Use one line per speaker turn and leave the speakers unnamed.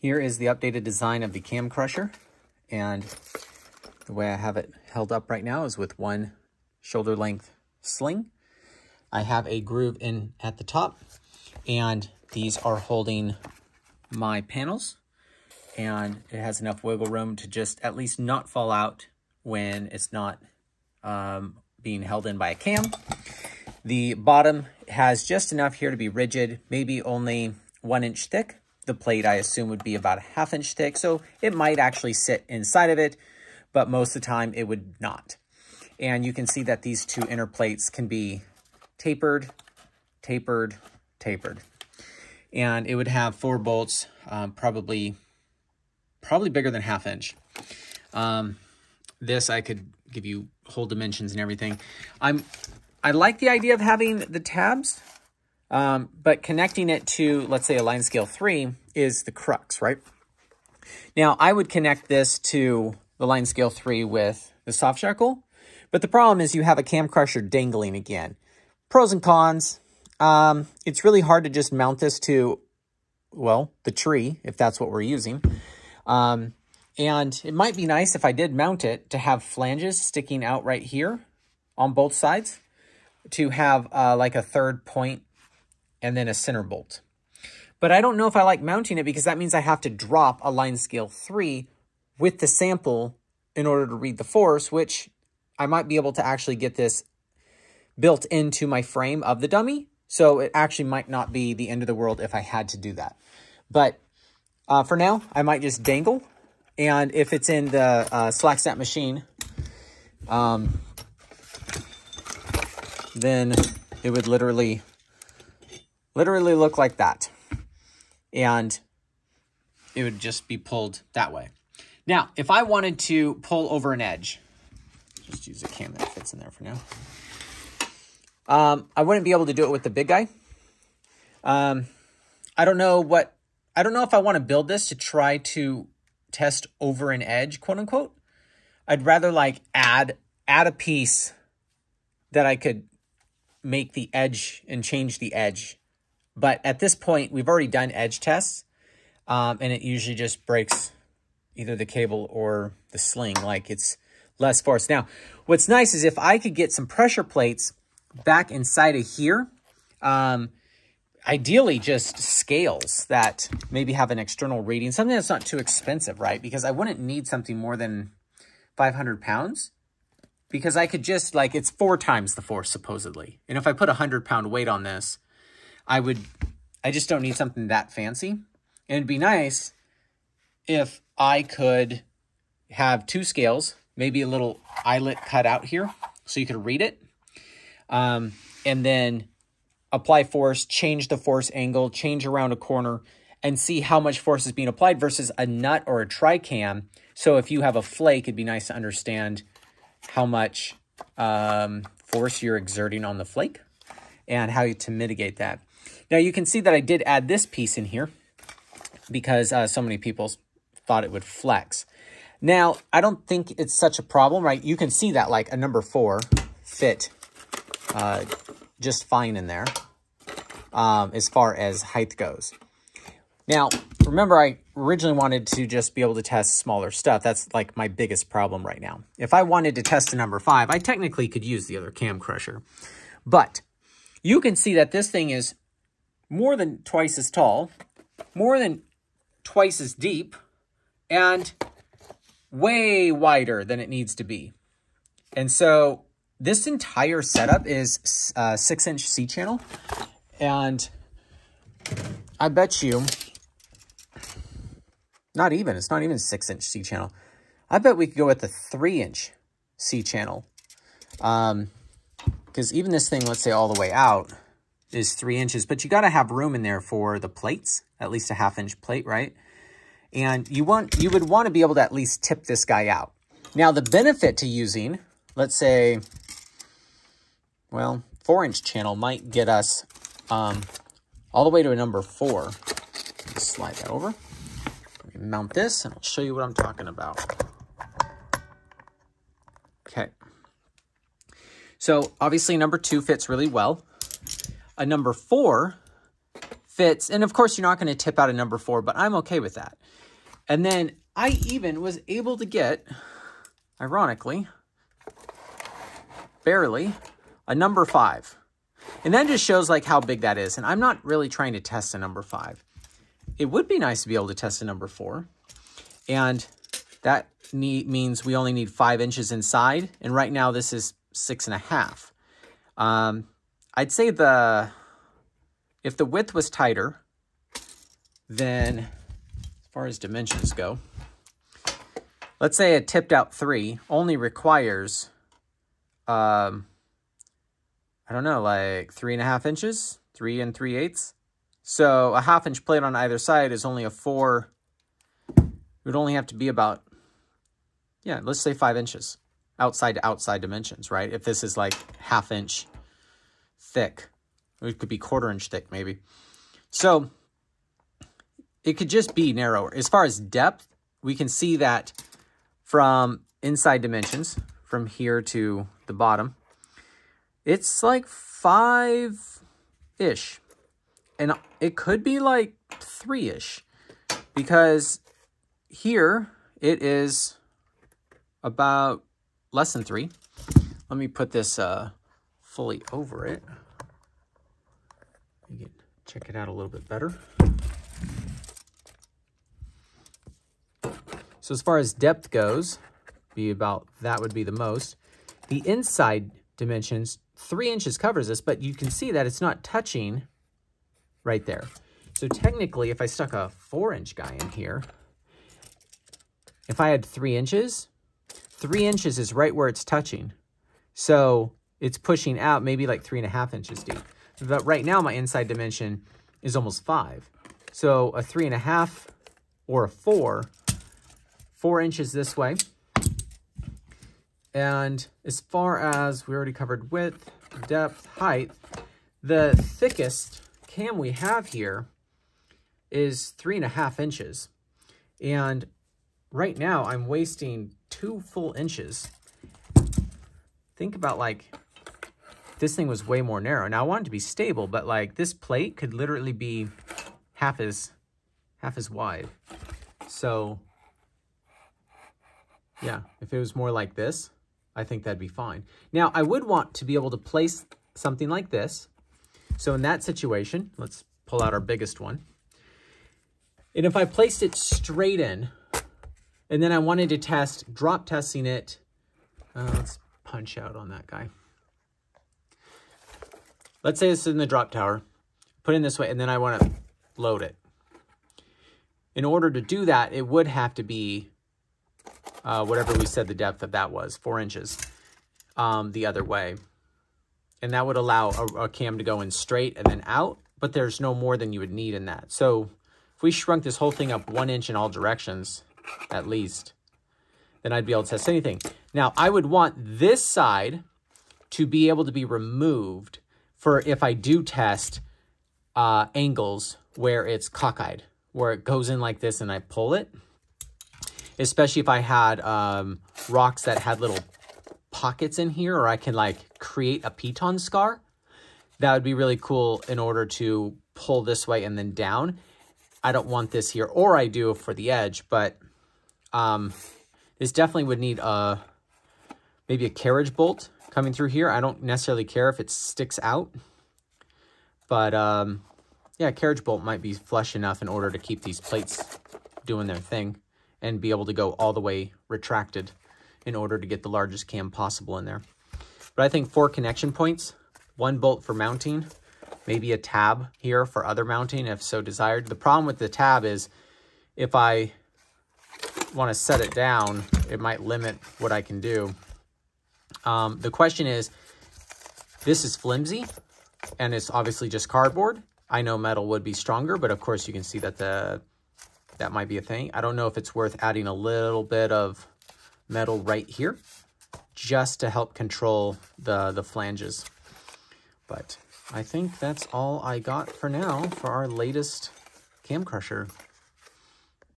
Here is the updated design of the cam crusher. And the way I have it held up right now is with one shoulder length sling. I have a groove in at the top and these are holding my panels and it has enough wiggle room to just at least not fall out when it's not um, being held in by a cam. The bottom has just enough here to be rigid, maybe only one inch thick. The plate, I assume, would be about a half inch thick, so it might actually sit inside of it, but most of the time it would not. And you can see that these two inner plates can be tapered, tapered, tapered. And it would have four bolts, um, probably, probably bigger than half inch. Um, this I could give you whole dimensions and everything. I'm, I like the idea of having the tabs, um, but connecting it to, let's say, a line scale 3 is the crux, right? Now, I would connect this to the line scale 3 with the soft shackle, but the problem is you have a cam crusher dangling again. Pros and cons. Um, it's really hard to just mount this to, well, the tree, if that's what we're using. Um, and it might be nice if I did mount it to have flanges sticking out right here on both sides to have uh, like a third point and then a center bolt. But I don't know if I like mounting it because that means I have to drop a line scale 3 with the sample in order to read the force, which I might be able to actually get this built into my frame of the dummy. So it actually might not be the end of the world if I had to do that. But uh, for now, I might just dangle. And if it's in the uh, slack snap machine, um, then it would literally, literally look like that. And it would just be pulled that way. Now, if I wanted to pull over an edge, just use a cam that fits in there for now. Um, I wouldn't be able to do it with the big guy. Um, I don't know what, I don't know if I want to build this to try to test over an edge, quote unquote. I'd rather like add, add a piece that I could make the edge and change the edge. But at this point, we've already done edge tests, um, and it usually just breaks either the cable or the sling, like it's less force. Now, what's nice is if I could get some pressure plates back inside of here, um, ideally just scales that maybe have an external reading, something that's not too expensive, right? Because I wouldn't need something more than 500 pounds because I could just like, it's four times the force supposedly. And if I put a hundred pound weight on this, I would, I just don't need something that fancy. And it'd be nice if I could have two scales, maybe a little eyelet cut out here so you could read it. Um, and then apply force, change the force angle, change around a corner, and see how much force is being applied versus a nut or a tri-cam. So if you have a flake, it'd be nice to understand how much um, force you're exerting on the flake and how to mitigate that. Now you can see that I did add this piece in here because uh, so many people thought it would flex. Now, I don't think it's such a problem, right? You can see that like a number four fit uh, just fine in there um, as far as height goes. Now, remember I originally wanted to just be able to test smaller stuff. That's like my biggest problem right now. If I wanted to test a number five, I technically could use the other cam crusher. But you can see that this thing is more than twice as tall, more than twice as deep, and way wider than it needs to be. And so this entire setup is a uh, six inch C channel. And I bet you not even. It's not even 6-inch C channel. I bet we could go with the 3-inch C channel. Um, because even this thing, let's say all the way out, is 3 inches. But you got to have room in there for the plates, at least a half-inch plate, right? And you want you would want to be able to at least tip this guy out. Now, the benefit to using, let's say, well, 4-inch channel might get us um, all the way to a number 4. Slide that over mount this and I'll show you what I'm talking about. Okay. So obviously number two fits really well. A number four fits. And of course, you're not going to tip out a number four, but I'm okay with that. And then I even was able to get, ironically, barely, a number five. And that just shows like how big that is. And I'm not really trying to test a number five. It would be nice to be able to test a number four. And that need, means we only need five inches inside. And right now this is six and a half. Um, I'd say the, if the width was tighter, then as far as dimensions go, let's say a tipped out three only requires, um, I don't know, like three and a half inches, three and three eighths. So a half inch plate on either side is only a four. It would only have to be about, yeah, let's say five inches outside to outside dimensions, right? If this is like half inch thick, it could be quarter inch thick maybe. So it could just be narrower. As far as depth, we can see that from inside dimensions, from here to the bottom, it's like five-ish. And it could be like three-ish because here it is about less than three. Let me put this uh, fully over it. You can check it out a little bit better. So as far as depth goes, be about that would be the most. The inside dimensions, three inches covers this, but you can see that it's not touching right there. So technically, if I stuck a four inch guy in here, if I had three inches, three inches is right where it's touching. So it's pushing out maybe like three and a half inches deep. But right now my inside dimension is almost five. So a three and a half or a four, four inches this way. And as far as we already covered width, depth, height, the thickest cam we have here is three and a half inches. And right now I'm wasting two full inches. Think about like, this thing was way more narrow. Now I want it to be stable, but like this plate could literally be half as, half as wide. So yeah, if it was more like this, I think that'd be fine. Now, I would want to be able to place something like this. So in that situation, let's pull out our biggest one. And if I placed it straight in, and then I wanted to test, drop testing it, uh, let's punch out on that guy. Let's say this is in the drop tower, put in this way, and then I want to load it. In order to do that, it would have to be uh, whatever we said the depth of that was, four inches, um, the other way. And that would allow a, a cam to go in straight and then out, but there's no more than you would need in that. So if we shrunk this whole thing up one inch in all directions, at least, then I'd be able to test anything. Now, I would want this side to be able to be removed for if I do test uh, angles where it's cockeyed, where it goes in like this and I pull it especially if I had um, rocks that had little pockets in here or I can like create a piton scar. That would be really cool in order to pull this way and then down. I don't want this here, or I do for the edge, but um, this definitely would need a maybe a carriage bolt coming through here. I don't necessarily care if it sticks out, but um, yeah, carriage bolt might be flush enough in order to keep these plates doing their thing and be able to go all the way retracted in order to get the largest cam possible in there. But I think four connection points, one bolt for mounting, maybe a tab here for other mounting if so desired. The problem with the tab is if I want to set it down, it might limit what I can do. Um, the question is, this is flimsy and it's obviously just cardboard. I know metal would be stronger, but of course you can see that the that might be a thing. I don't know if it's worth adding a little bit of metal right here just to help control the, the flanges. But I think that's all I got for now for our latest Cam Crusher